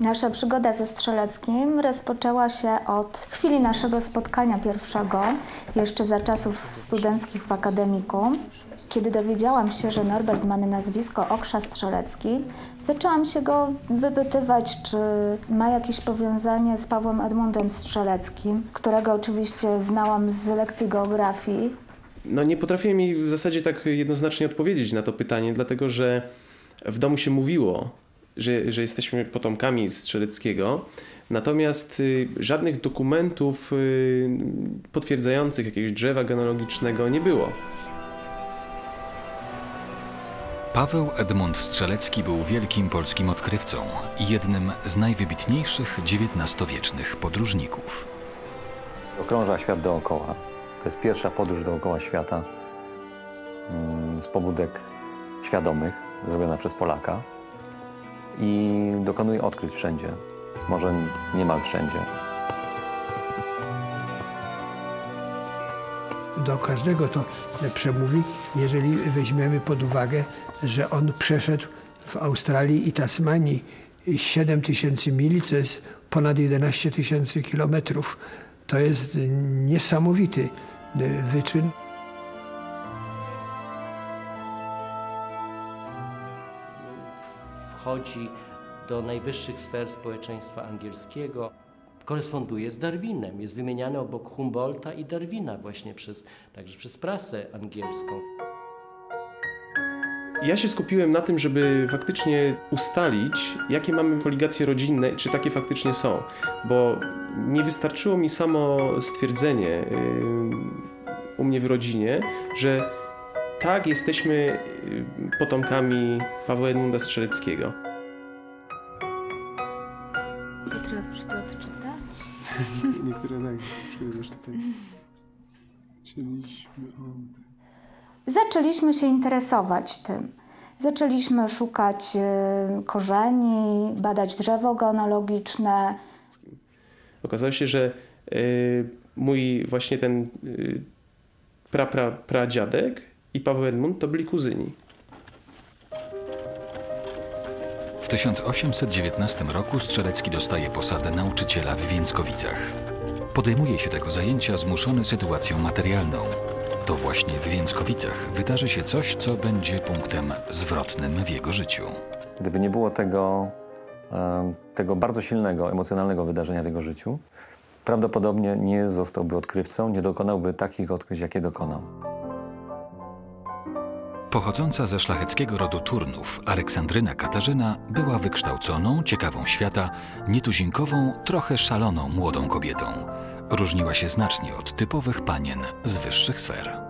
Nasza przygoda ze Strzeleckim rozpoczęła się od chwili naszego spotkania pierwszego, jeszcze za czasów studenckich w akademiku. Kiedy dowiedziałam się, że Norbert ma na nazwisko Okrza Strzelecki, zaczęłam się go wypytywać, czy ma jakieś powiązanie z Pawłem Edmundem Strzeleckim, którego oczywiście znałam z lekcji geografii. No nie potrafiłem mi w zasadzie tak jednoznacznie odpowiedzieć na to pytanie, dlatego że w domu się mówiło, że, że jesteśmy potomkami Strzeleckiego, natomiast y, żadnych dokumentów y, potwierdzających jakiegoś drzewa genealogicznego nie było. Paweł Edmund Strzelecki był wielkim polskim odkrywcą i jednym z najwybitniejszych XIX-wiecznych podróżników. Okrąża świat dookoła. To jest pierwsza podróż dookoła świata mm, z pobudek świadomych, zrobiona przez Polaka i dokonuje odkryć wszędzie, może niemal wszędzie. do każdego to przemówi, jeżeli weźmiemy pod uwagę, że on przeszedł w Australii i Tasmanii 7 tysięcy mil, co jest ponad 11 tysięcy kilometrów. To jest niesamowity y, wyczyn. Wchodzi do najwyższych sfer społeczeństwa angielskiego. Koresponduje z Darwinem, jest wymieniany obok Humboldta i Darwina właśnie przez, także przez prasę angielską. Ja się skupiłem na tym, żeby faktycznie ustalić, jakie mamy koligacje rodzinne czy takie faktycznie są, bo nie wystarczyło mi samo stwierdzenie yy, u mnie w rodzinie, że tak, jesteśmy yy, potomkami Pawła Edmunda Strzeleckiego. Potrafisz to odczytać? Niektóre tak, przyjedziesz tutaj. Chcieliśmy. Zaczęliśmy się interesować tym. Zaczęliśmy szukać y, korzeni, badać drzewo genealogiczne. Okazało się, że yy, mój właśnie ten pra, pra, pradziadek i Paweł Edmund to byli kuzyni. W 1819 roku Strzelecki dostaje posadę nauczyciela w Więckowicach. Podejmuje się tego zajęcia zmuszony sytuacją materialną. To właśnie w Więckowicach wydarzy się coś, co będzie punktem zwrotnym w jego życiu. Gdyby nie było tego, e, tego bardzo silnego, emocjonalnego wydarzenia w jego życiu, prawdopodobnie nie zostałby odkrywcą, nie dokonałby takich odkryć, jakie dokonał. Pochodząca ze szlacheckiego rodu Turnów, Aleksandryna Katarzyna była wykształconą, ciekawą świata, nietuzinkową, trochę szaloną młodą kobietą. Różniła się znacznie od typowych panien z wyższych sfer.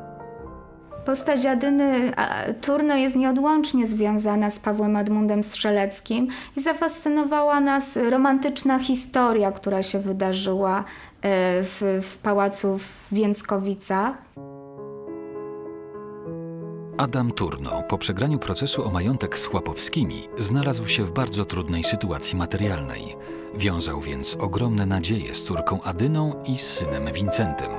Postać Jadyny a, Turno jest nieodłącznie związana z Pawłem Edmundem Strzeleckim i zafascynowała nas romantyczna historia, która się wydarzyła e, w, w pałacu w Więckowicach. Adam Turno po przegraniu procesu o majątek z Chłapowskimi znalazł się w bardzo trudnej sytuacji materialnej. Wiązał więc ogromne nadzieje z córką Adyną i z synem Wincentym,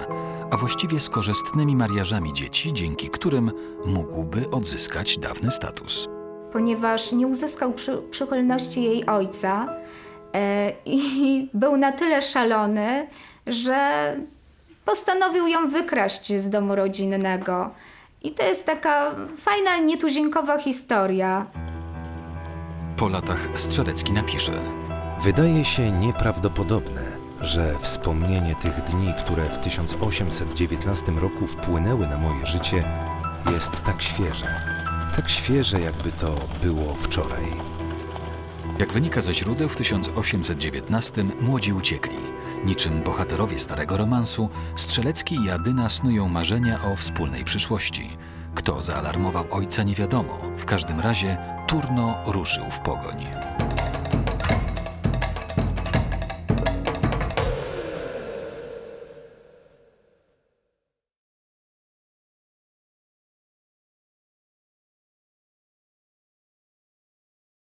a właściwie z korzystnymi mariażami dzieci, dzięki którym mógłby odzyskać dawny status. ponieważ nie uzyskał przy, przychylności jej ojca e, i był na tyle szalony, że postanowił ją wykraść z domu rodzinnego. I to jest taka fajna, nietuzinkowa historia. Po latach Strzelecki napisze – Wydaje się nieprawdopodobne, że wspomnienie tych dni, które w 1819 roku wpłynęły na moje życie, jest tak świeże. Tak świeże, jakby to było wczoraj. Jak wynika ze źródeł, w 1819 młodzi uciekli. Niczym bohaterowie starego romansu, Strzelecki i Jadyna snują marzenia o wspólnej przyszłości. Kto zaalarmował ojca nie wiadomo. W każdym razie Turno ruszył w pogoń.